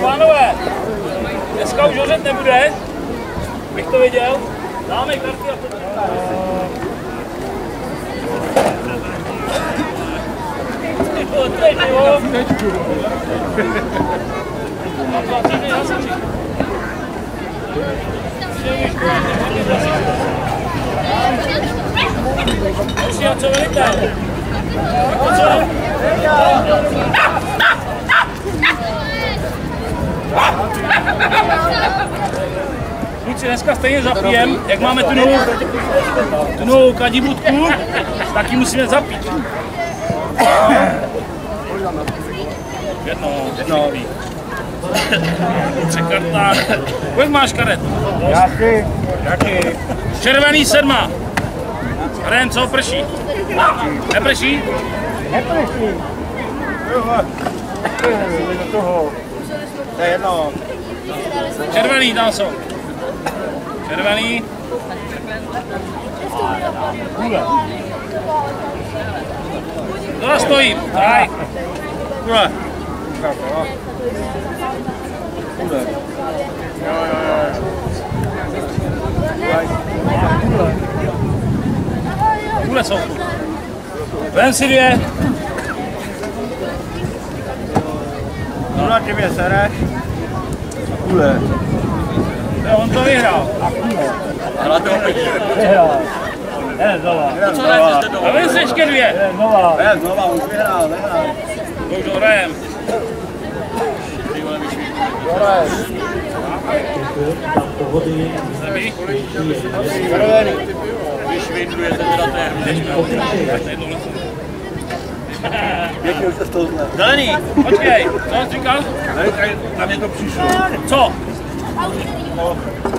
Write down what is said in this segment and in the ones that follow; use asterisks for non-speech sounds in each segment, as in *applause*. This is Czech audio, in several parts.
Pánové, dneska už hořet nebude, bych to viděl. Dáme karty a potom. *laughs* Ty vole, teď, jo. Mám 20 hasiči. Musí a co velitel? Co? Kluci, dneska stejně zapijem, jak máme tu novou, tu novou kadibutku, tak ji musíme zapít. Jedno, jedno. Tři kartách. Kolik máš karet? Jaký? Jaký? Červený sedma. Ren, co prší? Neprší? Neprší. Do toho. To je jedno. Červený tam jsou. Červený. To stojí. Daj. Kule. Kule. Jo, jo, jo. Kule jsou. Ven si dvě. Kule, ty mě sereš. Kule. Jo, on to vyhrál. Ale to Vyhrál. Ne, znova. Ne? A ven si ještě dvě. Ne, znova. Ne, znova, už vyhrál, vyhrál. To už dohrajem. Když vyndujete teda té Pěkně už se z toho zná. Zelený, počkej, co jsi říkal? Na mě to přišlo. Co?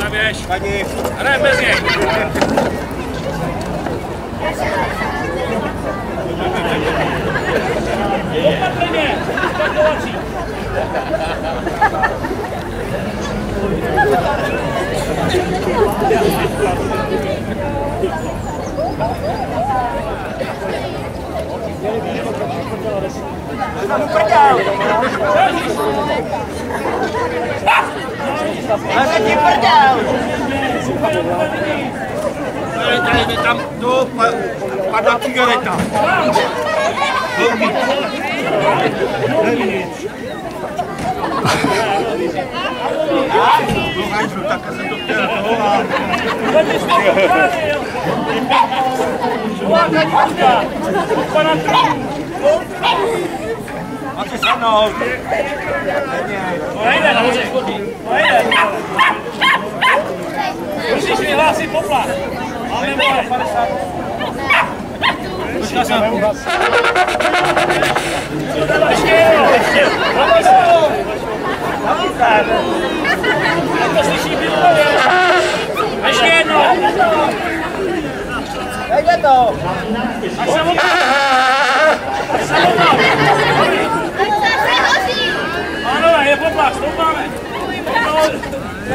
Zaběž. Pani, Hrajem bez něj. Opatrně, skakovací. tady, tady, tam, to pa- padla cigareta. No, Hajzlu, tak jsem to chtěl toho a... A ty se mnou. Nejde. To nejde. Musíš vyhlásit poplach. Máme more. 50. Počkej, jsem. Ještě jedno. To slyší výborně. Ještě jedno. Jde to. Až se. Až se. Pánové, je poplach, stoupáme.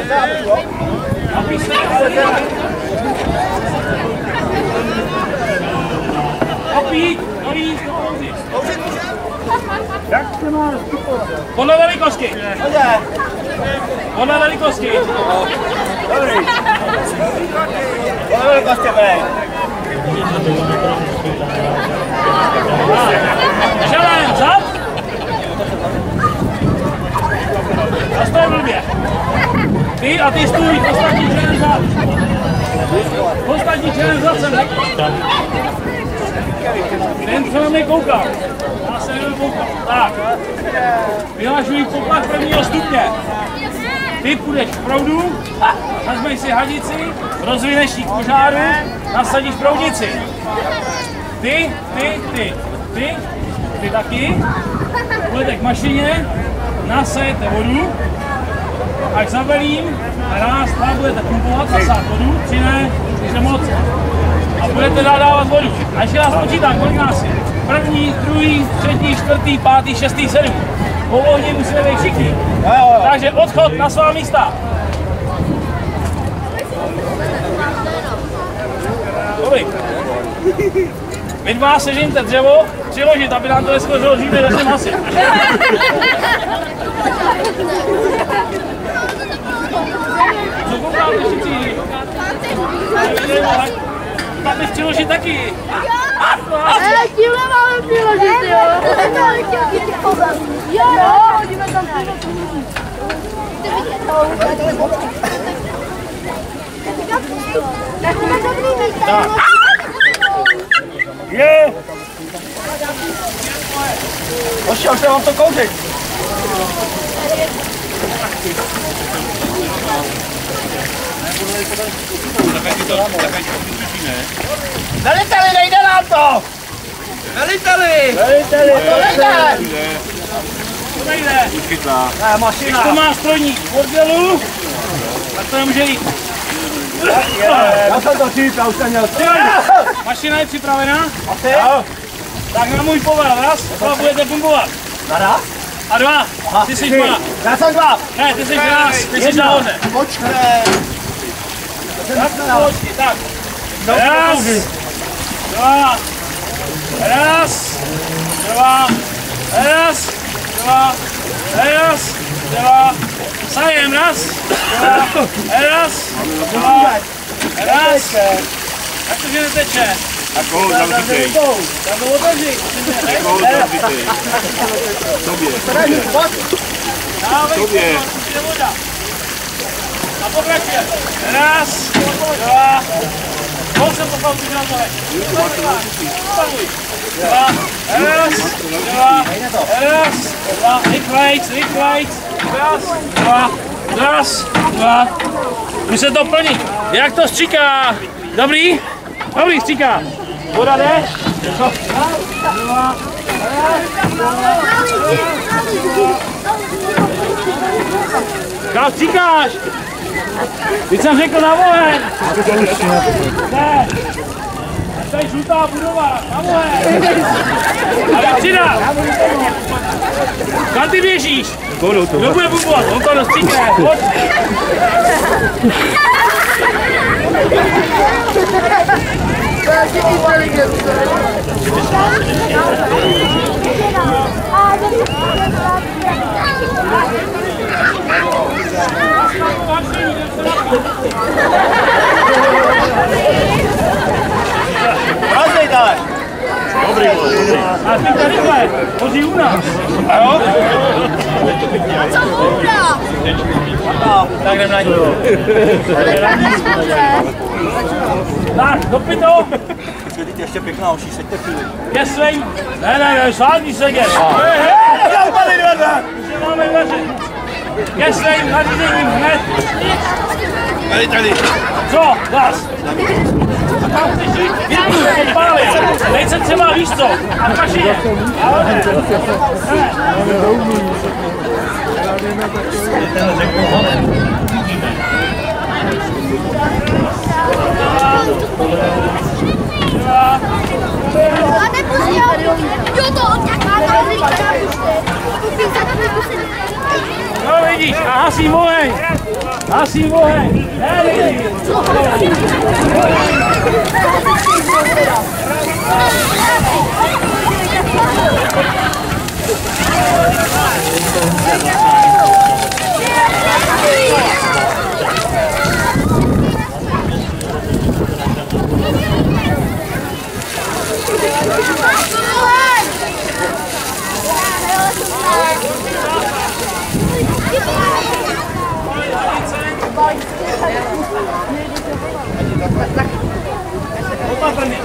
Se. Opít, dolí, Jak se má vstupovat? Podle velikosti. Podle velikosti. Podle velikosti, brej. Želém, zad. Zastoj blbě. Ty a ty stůj, ostatní člen zad. Ostatní člen zad jsem. Ten, co na mě koukal. Tak. Vyhlašuji poplach prvního stupně. Ty půjdeš k proudu, vezmeš si hadici, rozvineš ji k požáru, nasadíš proudici. Ty, ty, ty, ty, ty taky. Půjdete k mašině, nasajete vodu, až zavelím, raz, dva budete pumpovat, zasát vodu, tři ne, moc. A budete dávat vodu. A ještě vás počítám, kolik nás je. První, druhý, třetí, čtvrtý, pátý, šestý, sedm. Po ohni musíme být všichni. Takže odchod na svá místa. Vy dva sežeňte dřevo, přiložit, aby nám to neskořilo dříve, začneme asi. *laughs* Co koukáte všichni? Tam bych přiložit taky. Ale tímhle máme přiložit, jo. Jo, jo, hodíme tam Tak. Je! Hoši, už se vám to kouřit. Veliteli, nejde nám to! Veliteli! Veliteli, to Veliteli! To nejde. je mašina. To má strojník v bordelu, tak to nemůže jít. Je, já jsem to číp, já už jsem měl. Mašina je připravená, Asi? Jo. tak na můj povel, raz, dva budete fungovat. Na raz? A dva, ty jsi dva. Já jsem dva. Ne, ty jsi raz, ty jsi Jedna. nahoře. Počkej! Tak, počkej, tak. Raz, dva, raz, dva, raz, dva, raz, dva, sajem, raz, dva, raz, dva, raz, jak to, že neteče? Tak ho zavřitej, Tak to otevři, ho zavřitej. Tobě, dávej, Tobě. A pokračuje. Raz, dva, moc jsem pochal, tohle. Dva, raz, dva, raz, dva, rychlejc, rychlejc. Raz, dva, raz, dva. Už se to plní. Jak to stříká? Dobrý? Dobrý stříká. Voda jde? Kam stříkáš? Teď jsem řekl na oheň. Ne. Tady žlutá budova, na oheň. Ale přidá. Kam ty běžíš? Kdo bude bubovat? On to dostříkne. Pojď. Razej dále. A ty tady rychle. Hoří u nás. Co bouda? Tak jdem na ní. Tak, do pytou. Teď ještě pěkná oší, seďte chvíli. Ke svým. Ne, ne, ne, sádí se dět. Zaupali dveře! Už máme dveře. Ke svým zařízením hned. Co? Zas. Tam chceš jít? Vypnu, odpálit. Dej se třeba víš co. A kaši je. Ale ne. Ne. A nepustí ho. Jo, to odťah má tam říká. Kupí se tam nepustí. No vidíš, a hasím oheň. Hasím oheň. Ne, vidíš. Opatrně.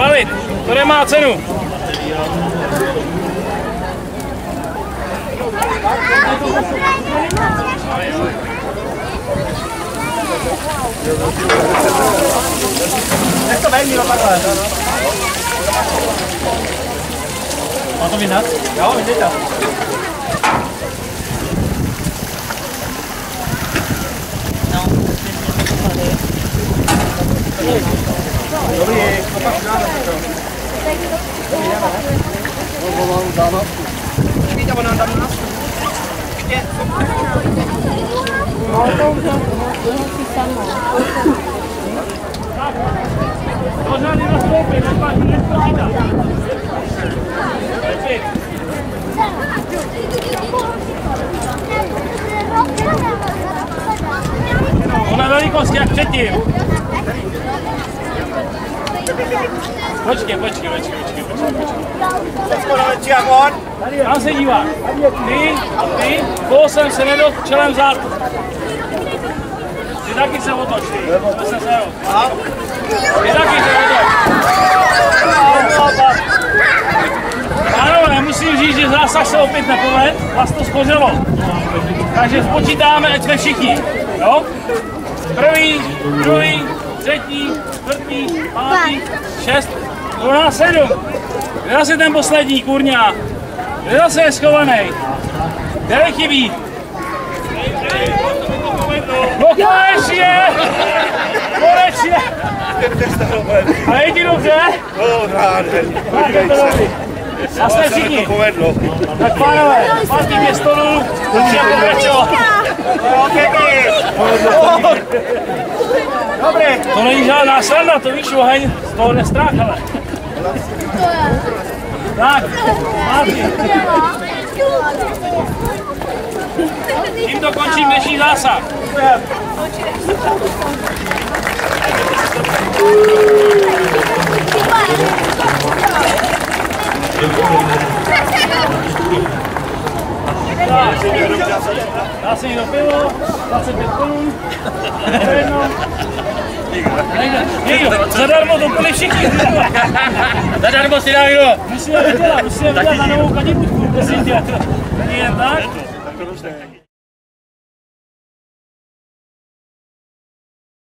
Zbalit, to nemá cenu. Nech to vejmi, no takhle. Má to vynat? Jo, vidíte. Dobrý, opak dáme. Víte, on nám tam nás? Pořádně nastoupit, nemáš nic počítat. Pojď. Podle velikosti jak předtím. Počkej, počkej, počkej, počkej, počkej. Skoro větší jak on. Tam se dívá. Ty, ty, koho jsem se nedal čelem zádu. Ty taky se otoč, ty. To se se Ty taky se otoč. Pánové, musím říct, že zásah se opět nepoved, vás to spořilo. Takže spočítáme, ať jsme všichni. Jo? První, druhý, třetí, čtvrtý, pátý, šest, nás sedm. Kde zase ten poslední, kurňa? Kde zase je schovaný? Kde chybí? No konečně! Konečně! A je ti dobře? No, je dobrý. A jsme všichni. Povedlo. Tak pánové, pátý mě stolu, můžeme pokračovat. Dobrý. To není žádná sranda, to víš, oheň z toho nestrach, ale. Tak, pátý. Tímto končím dnešní zásah. Dá se někdo pivo, 25 korun, to je jedno. Někdo, zadarmo to byli všichni. Zadarmo si dá kdo. Musíme vydělat, musíme vydělat na novou kadibutku, prosím tě. Není jen tak?